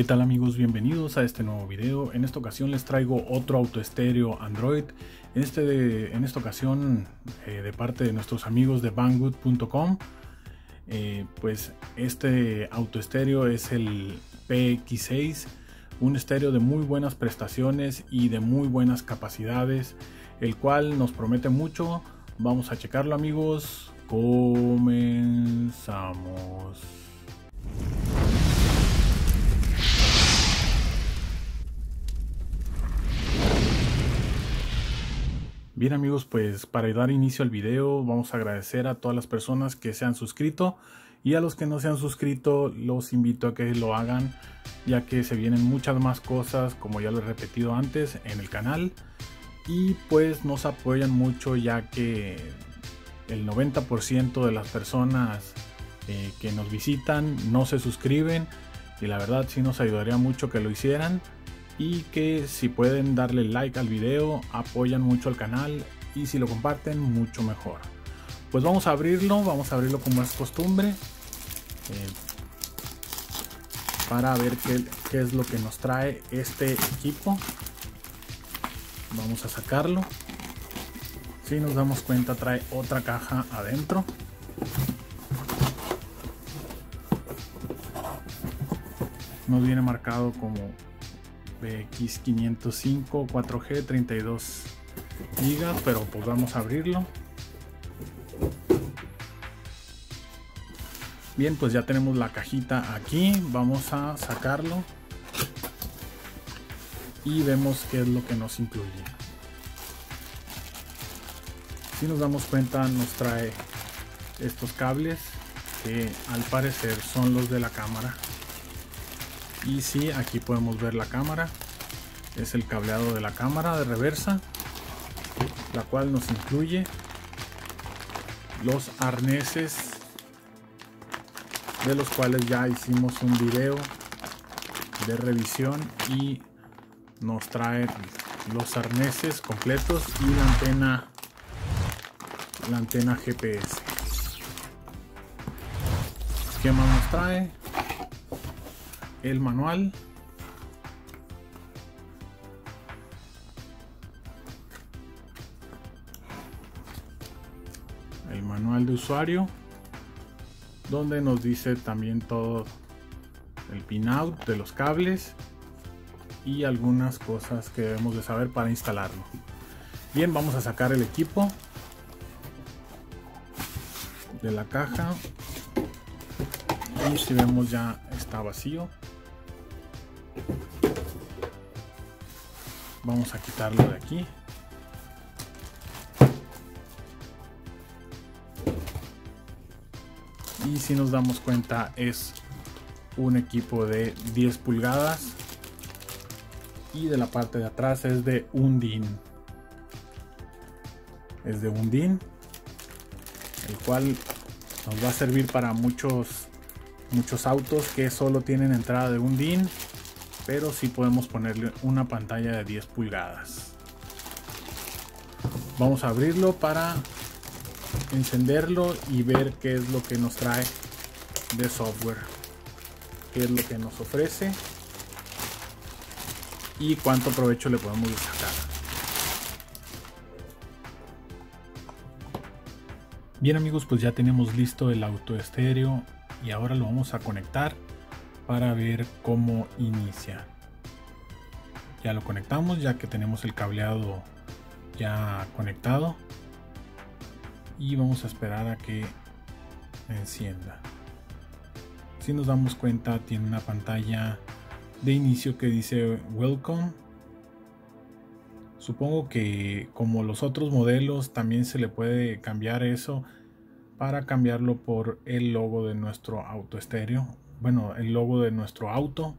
¿Qué tal amigos? Bienvenidos a este nuevo video. En esta ocasión les traigo otro autoestéreo Android. En, este en esta ocasión eh, de parte de nuestros amigos de Banggood.com. Eh, pues este autoestéreo es el PX6. Un estéreo de muy buenas prestaciones y de muy buenas capacidades. El cual nos promete mucho. Vamos a checarlo amigos. Comenzamos. Bien amigos, pues para dar inicio al video vamos a agradecer a todas las personas que se han suscrito y a los que no se han suscrito los invito a que lo hagan ya que se vienen muchas más cosas como ya lo he repetido antes en el canal. Y pues nos apoyan mucho ya que el 90% de las personas eh, que nos visitan no se suscriben y la verdad sí nos ayudaría mucho que lo hicieran y que si pueden darle like al video apoyan mucho al canal y si lo comparten mucho mejor. Pues vamos a abrirlo vamos a abrirlo como es costumbre eh, para ver qué, qué es lo que nos trae este equipo. Vamos a sacarlo. Si nos damos cuenta trae otra caja adentro. Nos viene marcado como BX505 4G 32 GB, pero pues vamos a abrirlo. Bien, pues ya tenemos la cajita aquí, vamos a sacarlo y vemos qué es lo que nos incluye. Si nos damos cuenta nos trae estos cables que al parecer son los de la cámara y si aquí podemos ver la cámara es el cableado de la cámara de reversa la cual nos incluye los arneses de los cuales ya hicimos un video de revisión y nos trae los arneses completos y la antena la antena GPS ¿qué más nos trae? El manual. El manual de usuario donde nos dice también todo el pinout de los cables y algunas cosas que debemos de saber para instalarlo. Bien vamos a sacar el equipo de la caja. Y si vemos ya está vacío vamos a quitarlo de aquí. Y si nos damos cuenta es un equipo de 10 pulgadas. Y de la parte de atrás es de un DIN es de un DIN el cual nos va a servir para muchos muchos autos que solo tienen entrada de un DIN pero sí podemos ponerle una pantalla de 10 pulgadas. Vamos a abrirlo para encenderlo y ver qué es lo que nos trae de software qué es lo que nos ofrece y cuánto provecho le podemos sacar. Bien amigos pues ya tenemos listo el auto estéreo y ahora lo vamos a conectar para ver cómo inicia. Ya lo conectamos ya que tenemos el cableado ya conectado. Y vamos a esperar a que encienda. Si nos damos cuenta tiene una pantalla de inicio que dice welcome. Supongo que como los otros modelos también se le puede cambiar eso para cambiarlo por el logo de nuestro auto estéreo bueno el logo de nuestro auto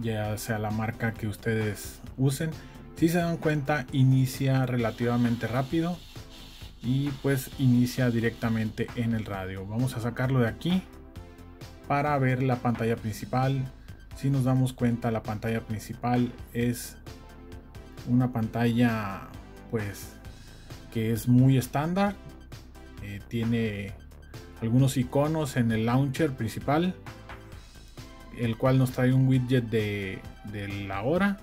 ya sea la marca que ustedes usen. Si se dan cuenta inicia relativamente rápido y pues inicia directamente en el radio. Vamos a sacarlo de aquí para ver la pantalla principal. Si nos damos cuenta la pantalla principal es una pantalla pues que es muy estándar eh, tiene algunos iconos en el launcher principal el cual nos trae un widget de, de la hora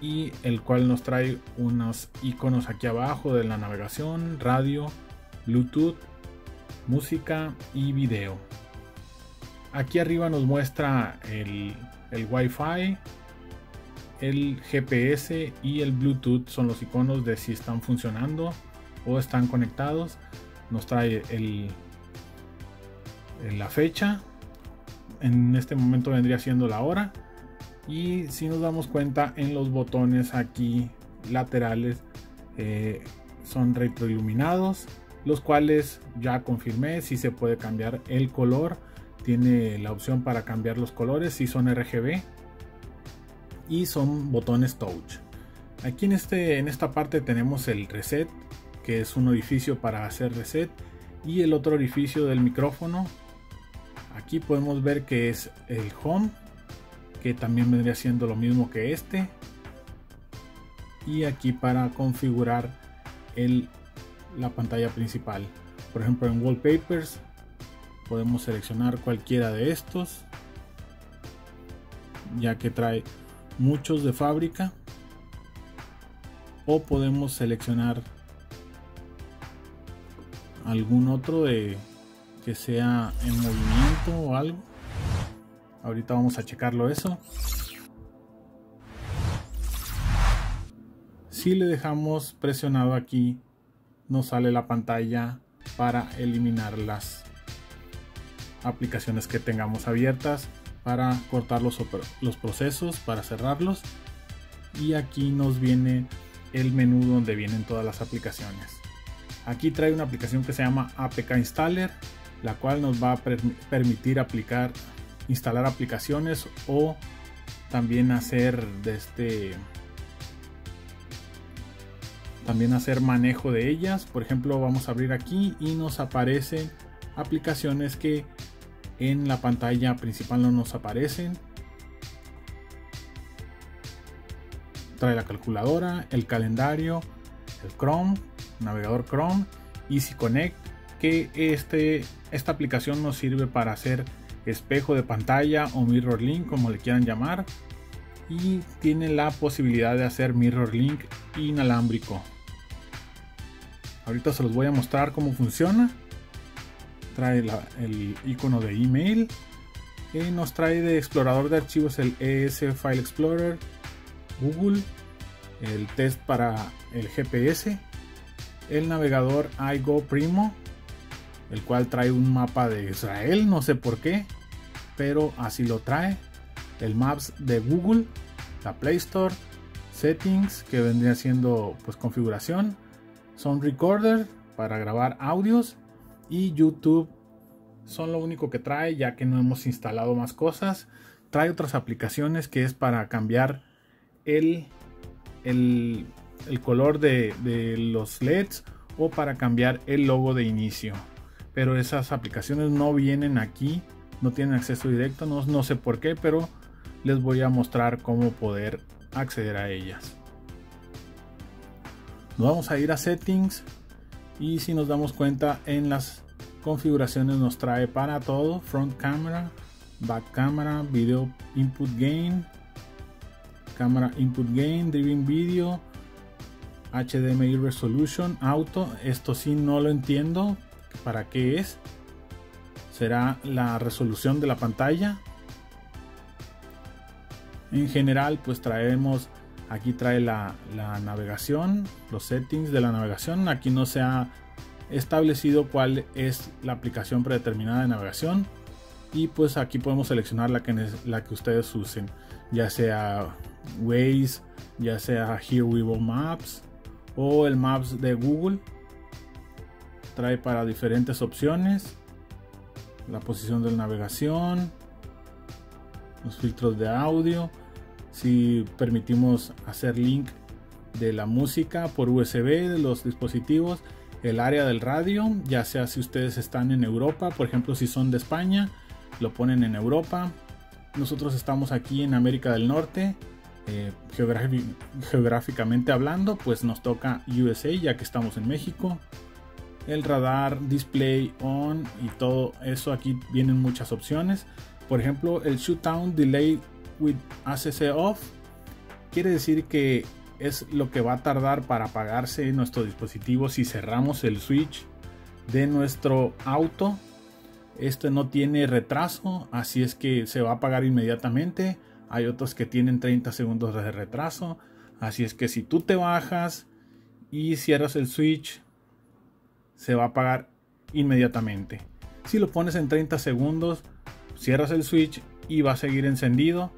y el cual nos trae unos iconos aquí abajo de la navegación, radio, Bluetooth, música y video. Aquí arriba nos muestra el, el Wi-Fi, el GPS y el Bluetooth son los iconos de si están funcionando o están conectados. Nos trae el, la fecha. En este momento vendría siendo la hora. Y si nos damos cuenta en los botones aquí laterales eh, son retroiluminados. Los cuales ya confirmé si se puede cambiar el color. Tiene la opción para cambiar los colores si son RGB y son botones touch. Aquí en, este, en esta parte tenemos el reset, que es un orificio para hacer reset, y el otro orificio del micrófono. Aquí podemos ver que es el home, que también vendría siendo lo mismo que este. Y aquí para configurar el, la pantalla principal. Por ejemplo en wallpapers podemos seleccionar cualquiera de estos ya que trae muchos de fábrica o podemos seleccionar algún otro de que sea en movimiento o algo ahorita vamos a checarlo eso si le dejamos presionado aquí nos sale la pantalla para eliminar las aplicaciones que tengamos abiertas para cortar los, los procesos, para cerrarlos. Y aquí nos viene el menú donde vienen todas las aplicaciones. Aquí trae una aplicación que se llama APK Installer, la cual nos va a permitir aplicar, instalar aplicaciones o también hacer de este también hacer manejo de ellas. Por ejemplo, vamos a abrir aquí y nos aparecen aplicaciones que en la pantalla principal no nos aparecen. Trae la calculadora, el calendario, el Chrome, navegador Chrome, Easy Connect, que este, esta aplicación nos sirve para hacer espejo de pantalla o mirror link, como le quieran llamar. Y tiene la posibilidad de hacer mirror link inalámbrico. Ahorita se los voy a mostrar cómo funciona trae el icono de email y nos trae de explorador de archivos el ES File Explorer, Google, el test para el GPS, el navegador iGo Primo, el cual trae un mapa de Israel, no sé por qué, pero así lo trae, el Maps de Google, la Play Store, Settings, que vendría siendo pues configuración, Sound Recorder para grabar audios y YouTube son lo único que trae ya que no hemos instalado más cosas. Trae otras aplicaciones que es para cambiar el, el, color de, los LEDs o para cambiar el logo de inicio. Pero esas aplicaciones no vienen aquí, no tienen acceso directo, no, sé por qué, pero les voy a mostrar cómo poder acceder a ellas. Vamos a ir a settings y si nos damos cuenta en las configuraciones nos trae para todo front camera back camera video input gain cámara input gain driving video HDMI resolution auto esto sí no lo entiendo para qué es será la resolución de la pantalla en general pues traemos aquí trae la, navegación los settings de la navegación aquí no se ha establecido cuál es la aplicación predeterminada de navegación y pues aquí podemos seleccionar la que, la que ustedes usen ya sea Waze ya sea Here We Go Maps o el Maps de Google trae para diferentes opciones la posición de navegación los filtros de audio si permitimos hacer link de la música por USB de los dispositivos el área del radio, ya sea si ustedes están en Europa, por ejemplo si son de España, lo ponen en Europa. Nosotros estamos aquí en América del Norte, eh, geográficamente hablando, pues nos toca USA ya que estamos en México. El radar, display on y todo eso aquí vienen muchas opciones. por ejemplo, el shutdown delay with ACC off quiere decir que es lo que va a tardar para apagarse nuestro dispositivo si cerramos el switch de nuestro auto. Este no tiene retraso, así es que se va a apagar inmediatamente. Hay otros que tienen 30 segundos de retraso, así es que si tú te bajas y cierras el switch, se va a apagar inmediatamente. Si lo pones en 30 segundos, cierras el switch y va a seguir encendido.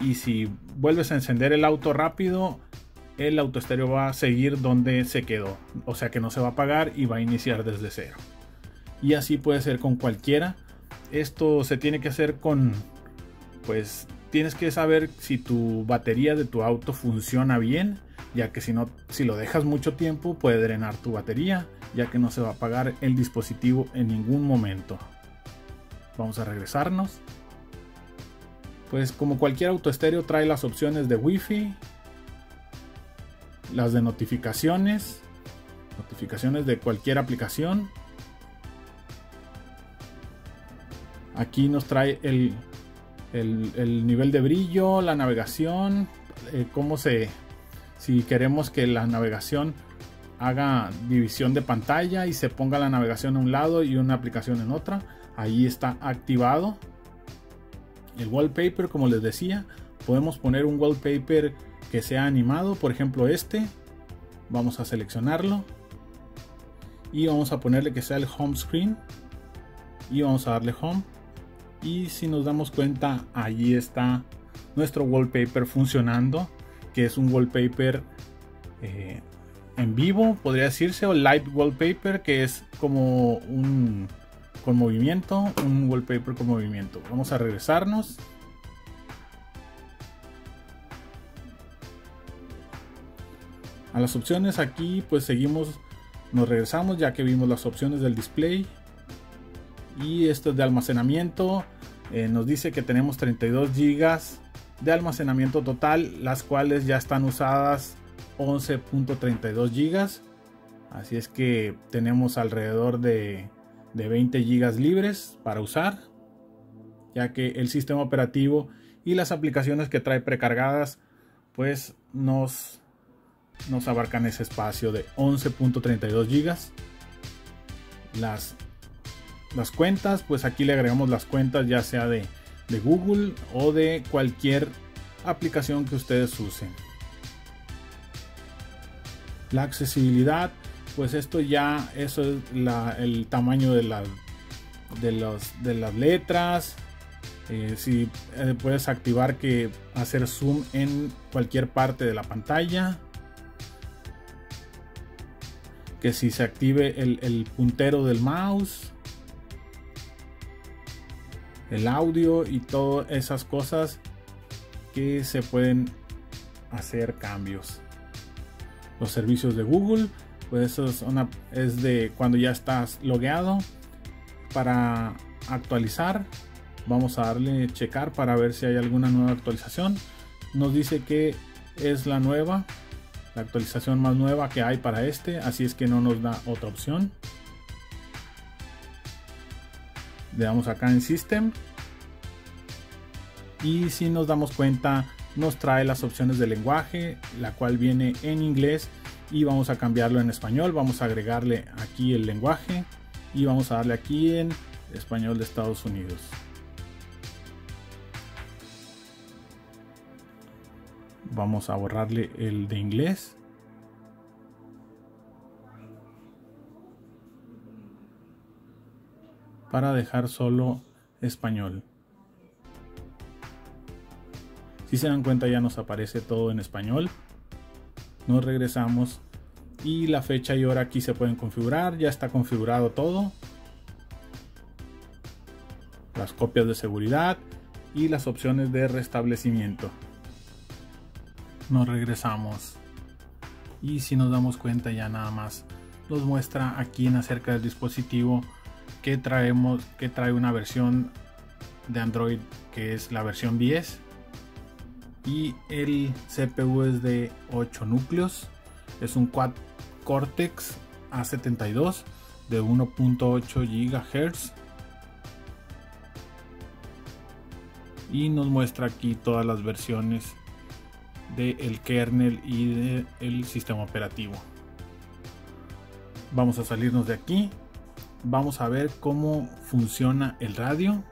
Y si vuelves a encender el auto rápido, el auto estéreo va a seguir donde se quedó. O sea que no se va a apagar y va a iniciar desde cero. Y así puede ser con cualquiera. Esto se tiene que hacer con, pues tienes que saber si tu batería de tu auto funciona bien, ya que si no, si lo dejas mucho tiempo puede drenar tu batería, ya que no se va a apagar el dispositivo en ningún momento. Vamos a regresarnos. Pues como cualquier auto estéreo trae las opciones de Wi-Fi, las de notificaciones, notificaciones de cualquier aplicación. Aquí nos trae el, el, nivel de brillo, la navegación, eh, cómo se, si queremos que la navegación haga división de pantalla y se ponga la navegación a un lado y una aplicación en otra, ahí está activado. El wallpaper, como les decía, podemos poner un wallpaper que sea animado, por ejemplo este. Vamos a seleccionarlo y vamos a ponerle que sea el home screen y vamos a darle home y si nos damos cuenta allí está nuestro wallpaper funcionando que es un wallpaper eh, en vivo podría decirse o light wallpaper que es como un con movimiento un wallpaper con movimiento. Vamos a regresarnos. A las opciones aquí pues seguimos nos regresamos ya que vimos las opciones del display y esto es de almacenamiento. Eh, nos dice que tenemos 32 gigas de almacenamiento total las cuales ya están usadas 11.32 gigas. Así es que tenemos alrededor de, de 20 gigas libres para usar ya que el sistema operativo y las aplicaciones que trae precargadas pues nos nos abarcan ese espacio de 11.32 gigas. Las las cuentas pues aquí le agregamos las cuentas ya sea de, de Google o de cualquier aplicación que ustedes usen. La accesibilidad pues esto ya eso es el tamaño de, la, de, los, de las letras. Eh, si eh, puedes activar que hacer zoom en cualquier parte de la pantalla. Que si se active el, puntero del mouse el audio y todas esas cosas que se pueden hacer cambios. Los servicios de Google pues eso es, de cuando ya estás logueado para actualizar. Vamos a darle checar para ver si hay alguna nueva actualización. Nos dice que es la nueva la actualización más nueva que hay para este, así es que no nos da otra opción. Le damos acá en System. Y si nos damos cuenta, nos trae las opciones de lenguaje, la cual viene en inglés y vamos a cambiarlo en español. Vamos a agregarle aquí el lenguaje y vamos a darle aquí en español de Estados Unidos. vamos a borrarle el de inglés para dejar solo español. Si se dan cuenta ya nos aparece todo en español. Nos regresamos y la fecha y hora aquí se pueden configurar. Ya está configurado todo. Las copias de seguridad y las opciones de restablecimiento. Nos regresamos. Y si nos damos cuenta ya nada más nos muestra aquí en acerca del dispositivo que traemos que trae una versión de Android que es la versión 10 y el CPU es de 8 núcleos. Es un quad Cortex A72 de 1.8 GHz y nos muestra aquí todas las versiones del kernel y del sistema operativo. Vamos a salirnos de aquí vamos a ver cómo funciona el radio.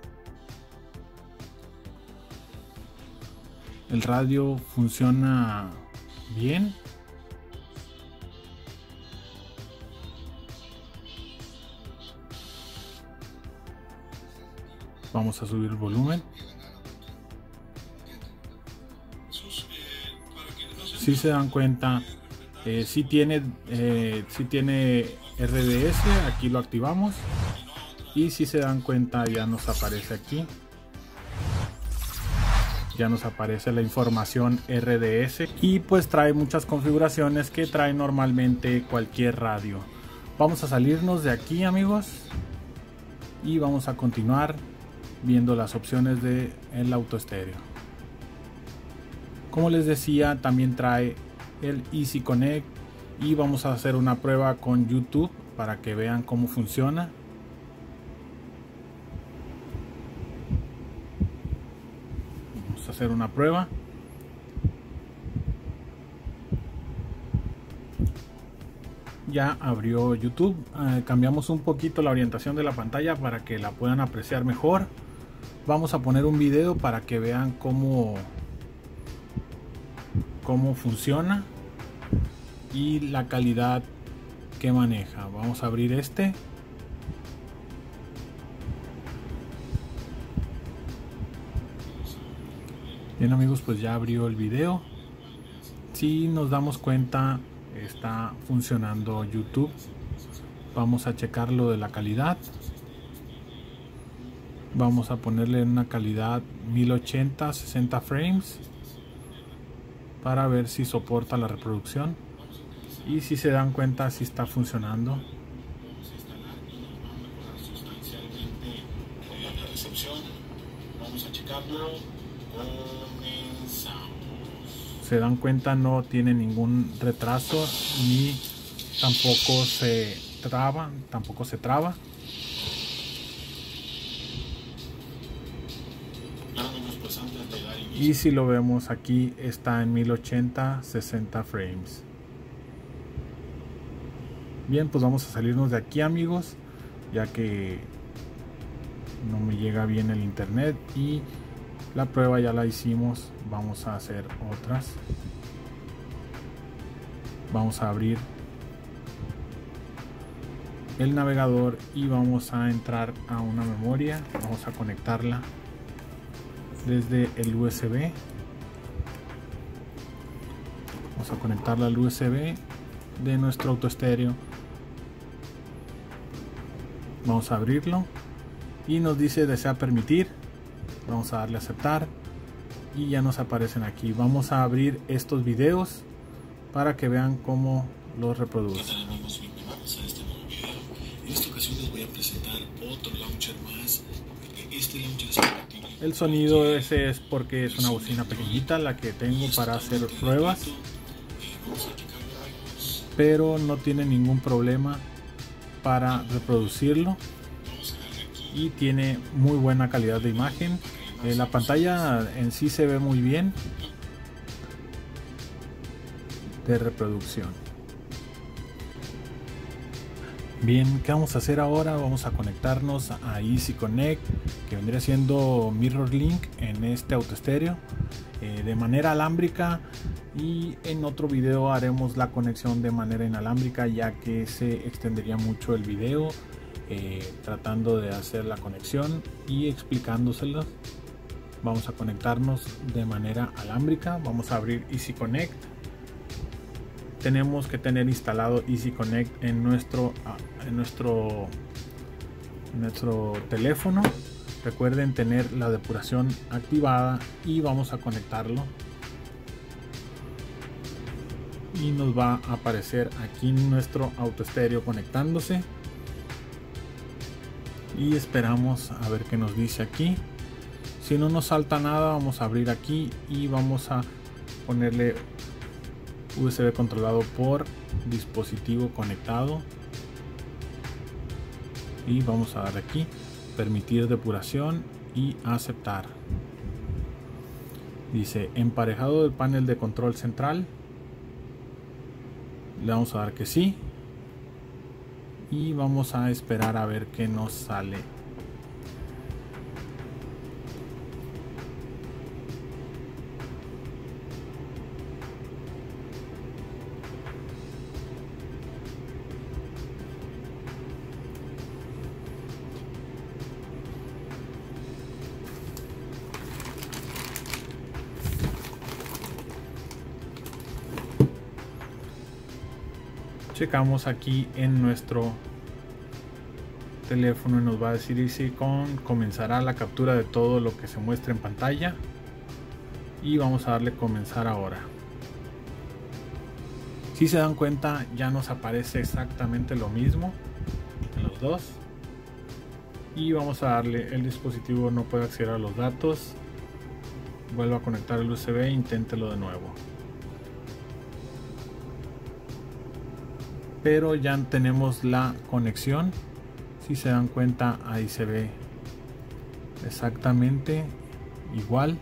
El radio funciona bien. Vamos a subir el volumen. Si se dan cuenta eh, si tiene eh, si tiene RDS aquí lo activamos. Y si se dan cuenta ya nos aparece aquí. Ya nos aparece la información RDS y pues trae muchas configuraciones que trae normalmente cualquier radio. Vamos a salirnos de aquí amigos. Y vamos a continuar viendo las opciones de el auto estéreo. Como les decía también trae el Easy Connect y vamos a hacer una prueba con YouTube para que vean cómo funciona. Vamos a hacer una prueba. Ya abrió YouTube. Eh, cambiamos un poquito la orientación de la pantalla para que la puedan apreciar mejor. Vamos a poner un video para que vean cómo cómo funciona y la calidad que maneja. Vamos a abrir este. Bien amigos, pues ya abrió el video. Si nos damos cuenta, está funcionando YouTube. Vamos a checar lo de la calidad. Vamos a ponerle una calidad 1080, 60 frames para ver si soporta la reproducción y si se dan cuenta si está funcionando. Se dan cuenta no tiene ningún retraso ni tampoco se traba tampoco se traba. Y si lo vemos aquí está en 1080 60 frames bien pues vamos a salirnos de aquí amigos ya que no me llega bien el internet y la prueba ya la hicimos. Vamos a hacer otras. Vamos a abrir el navegador y vamos a entrar a una memoria. Vamos a conectarla desde el USB vamos a conectarla al USB de nuestro auto estéreo vamos a abrirlo. Y nos dice desea permitir vamos a darle a aceptar. Y ya nos aparecen aquí. Vamos a abrir estos videos para que vean cómo los reproduce. El sonido ese es porque es una bocina pequeñita la que tengo para hacer pruebas. Pero no tiene ningún problema para reproducirlo. Y tiene muy buena calidad de imagen. Eh, la pantalla en sí se ve muy bien de reproducción bien ¿qué vamos a hacer ahora? vamos a conectarnos a Easy Connect que vendría siendo Mirror Link en este auto estéreo eh, de manera alámbrica. Y en otro video haremos la conexión de manera inalámbrica ya que se extendería mucho el video eh, tratando de hacer la conexión y explicándoselo vamos a conectarnos de manera alámbrica. Vamos a abrir Easy Connect tenemos que tener instalado Easy Connect en nuestro ah, en nuestro en nuestro teléfono. Recuerden tener la depuración activada y vamos a conectarlo. Y nos va a aparecer aquí nuestro auto estéreo conectándose. Y esperamos a ver qué nos dice aquí. Si no nos salta nada vamos a abrir aquí y vamos a ponerle USB controlado por dispositivo conectado y vamos a dar aquí permitir depuración y aceptar Dice emparejado del panel de control central. Le vamos a dar que sí. Y vamos a esperar a ver qué nos sale. Checamos aquí en nuestro teléfono y nos va a decir si con comenzará la captura de todo lo que se muestra en pantalla y vamos a darle comenzar ahora. Si se dan cuenta ya nos aparece exactamente lo mismo en los dos. Y vamos a darle el dispositivo no puede acceder a los datos. Vuelvo a conectar el USB e inténtelo de nuevo pero ya tenemos la conexión. Si se dan cuenta ahí se ve exactamente igual.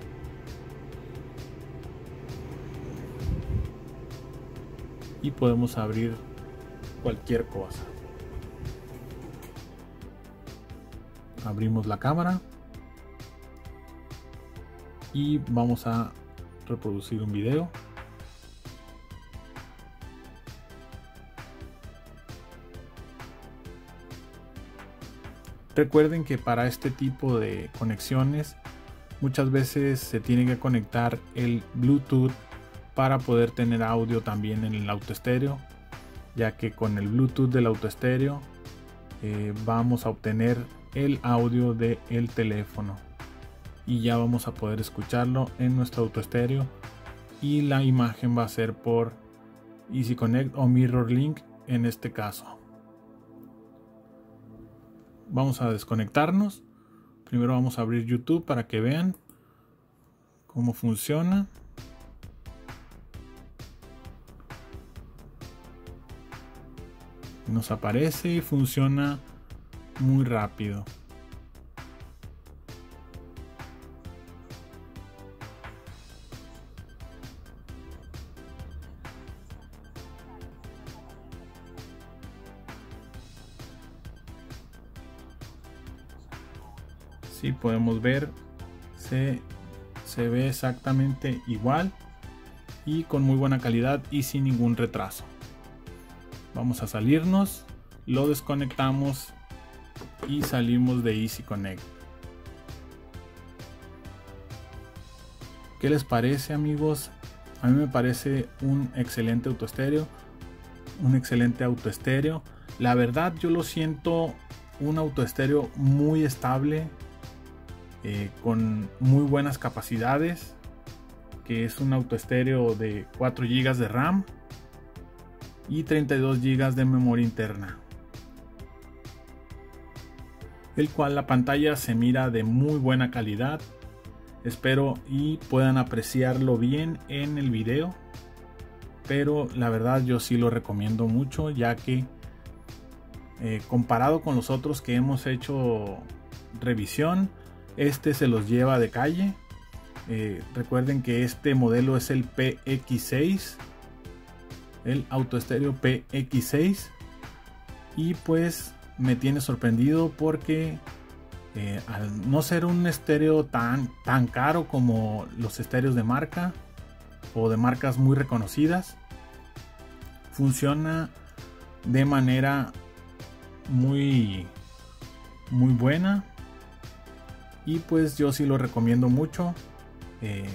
Y podemos abrir cualquier cosa. Abrimos la cámara. Y vamos a reproducir un video Recuerden que para este tipo de conexiones muchas veces se tiene que conectar el Bluetooth para poder tener audio también en el auto estéreo, ya que con el Bluetooth del auto estéreo eh, vamos a obtener el audio del teléfono. Y ya vamos a poder escucharlo en nuestro auto estéreo. Y la imagen va a ser por Easy Connect o Mirror Link en este caso vamos a desconectarnos. Primero vamos a abrir YouTube para que vean cómo funciona. Nos aparece y funciona muy rápido. Podemos ver se, se ve exactamente igual y con muy buena calidad y sin ningún retraso. Vamos a salirnos lo desconectamos y salimos de Easy Connect. ¿Qué les parece amigos? A mí me parece un excelente autoestéreo un excelente autoestéreo. La verdad yo lo siento un autoestéreo muy estable eh, con muy buenas capacidades, que es un auto estéreo de 4 GB de RAM y 32 GB de memoria interna. El cual la pantalla se mira de muy buena calidad. Espero y puedan apreciarlo bien en el video. Pero la verdad yo sí lo recomiendo mucho ya que eh, comparado con los otros que hemos hecho revisión este se los lleva de calle. Eh, recuerden que este modelo es el PX6. El auto estéreo PX6. Y pues me tiene sorprendido porque eh, al no ser un estéreo tan, tan caro como los estéreos de marca o de marcas muy reconocidas, funciona de manera muy muy buena y pues yo sí lo recomiendo mucho. Eh,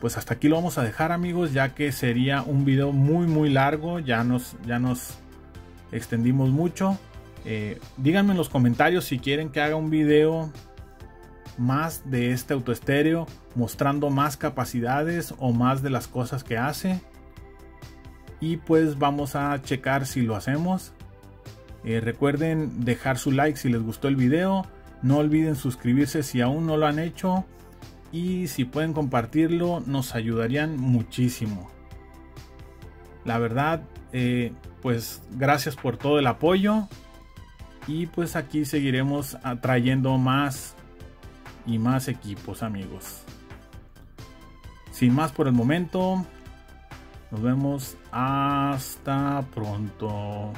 pues hasta aquí lo vamos a dejar amigos ya que sería un video muy muy largo. Ya nos, ya nos extendimos mucho. Eh, díganme en los comentarios si quieren que haga un video más de este autoestéreo mostrando más capacidades o más de las cosas que hace y pues vamos a checar si lo hacemos eh, recuerden dejar su like si les gustó el video no olviden suscribirse si aún no lo han hecho y si pueden compartirlo nos ayudarían muchísimo. La verdad, eh, pues gracias por todo el apoyo y pues aquí seguiremos atrayendo más y más equipos amigos. Sin más por el momento, nos vemos hasta pronto.